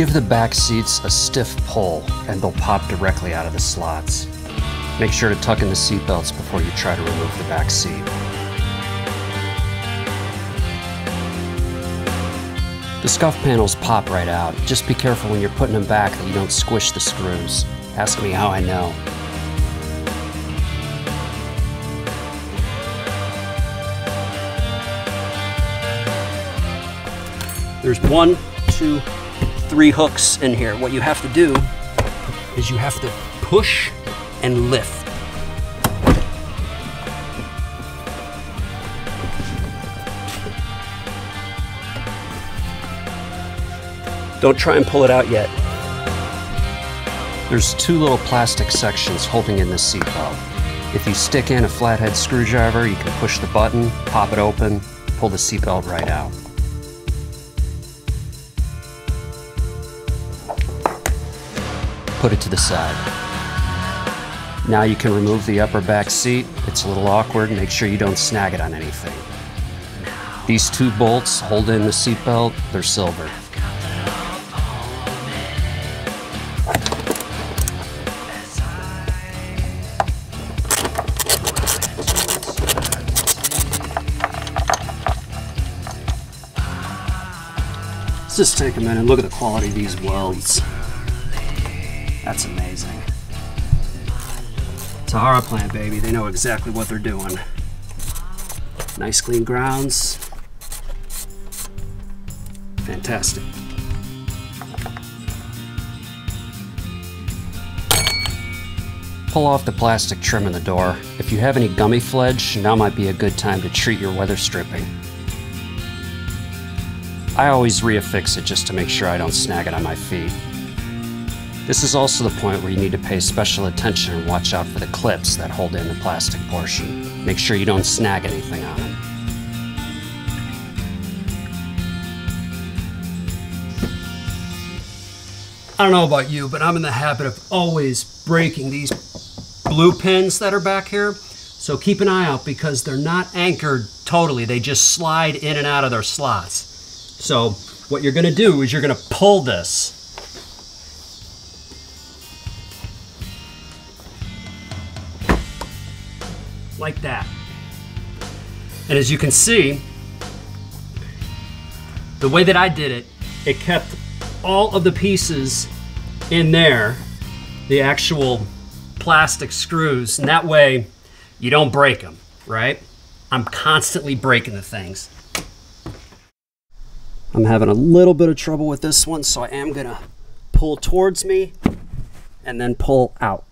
Give the back seats a stiff pull and they'll pop directly out of the slots. Make sure to tuck in the seatbelts before you try to remove the back seat. The scuff panels pop right out. Just be careful when you're putting them back that you don't squish the screws. Ask me how I know. There's one, two, three hooks in here. What you have to do is you have to push and lift. Don't try and pull it out yet. There's two little plastic sections holding in the seatbelt. If you stick in a flathead screwdriver, you can push the button, pop it open, pull the seatbelt right out. Put it to the side. Now you can remove the upper back seat. It's a little awkward. Make sure you don't snag it on anything. These two bolts hold in the seatbelt. They're silver. Let's just take a minute and look at the quality of these welds. That's amazing. Tahara plant, baby. They know exactly what they're doing. Nice clean grounds. Fantastic. Pull off the plastic trim in the door. If you have any gummy fledge, now might be a good time to treat your weather stripping. I always reaffix it just to make sure I don't snag it on my feet. This is also the point where you need to pay special attention and watch out for the clips that hold in the plastic portion. Make sure you don't snag anything on them. I don't know about you, but I'm in the habit of always breaking these blue pins that are back here. So keep an eye out because they're not anchored totally. They just slide in and out of their slots. So what you're gonna do is you're gonna pull this like that. And as you can see, the way that I did it, it kept all of the pieces in there, the actual plastic screws, and that way you don't break them, right? I'm constantly breaking the things. I'm having a little bit of trouble with this one, so I am gonna pull towards me and then pull out.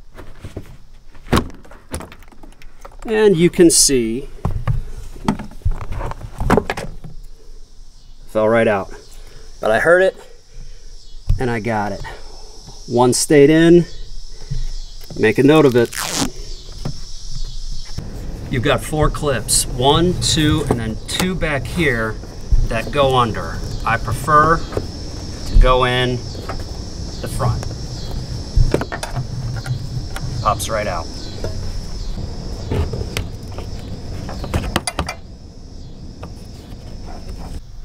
And you can see, fell right out. But I heard it and I got it. One stayed in, make a note of it. You've got four clips, one, two, and then two back here that go under. I prefer to go in the front. Pops right out.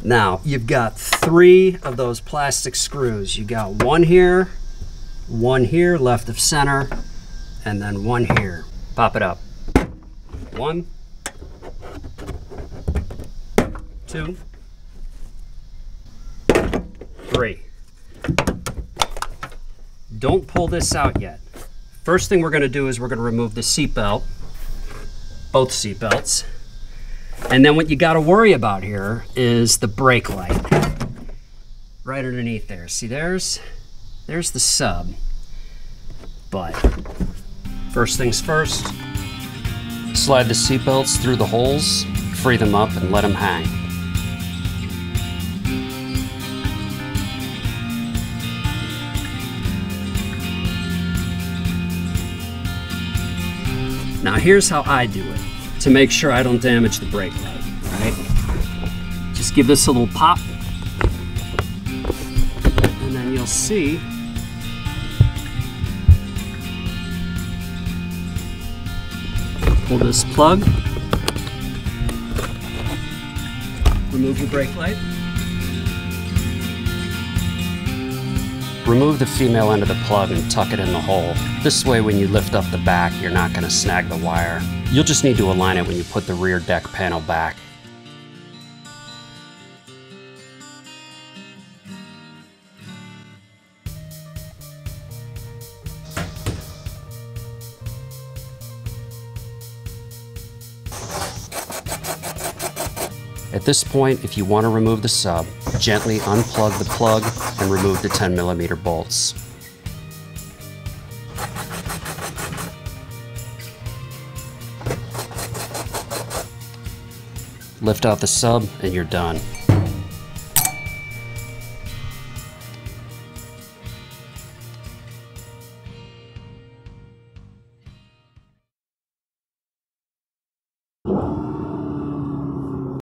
Now, you've got three of those plastic screws. You got one here, one here, left of center, and then one here. Pop it up. One, two, three. Don't pull this out yet. First thing we're gonna do is we're gonna remove the seatbelt, both seatbelts. And then what you got to worry about here is the brake light. Right underneath there. See, there's there's the sub. But first things first, slide the seatbelts through the holes, free them up, and let them hang. Now here's how I do it to make sure I don't damage the brake light, right? Just give this a little pop, and then you'll see pull this plug, remove the brake light, Remove the female end of the plug and tuck it in the hole. This way when you lift up the back, you're not going to snag the wire. You'll just need to align it when you put the rear deck panel back. At this point, if you want to remove the sub, gently unplug the plug and remove the 10 millimeter bolts. Lift out the sub and you're done. you